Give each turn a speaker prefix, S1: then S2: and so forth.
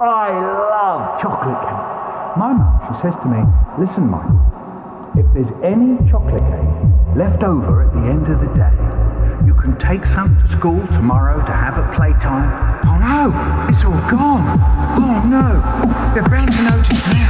S1: I love chocolate cake.
S2: My mum, she says to me, listen, Mike. if there's any chocolate cake left over at the end of the day, you can take some to school tomorrow to have at playtime. Oh no, it's all gone. Oh no, the friends notice now.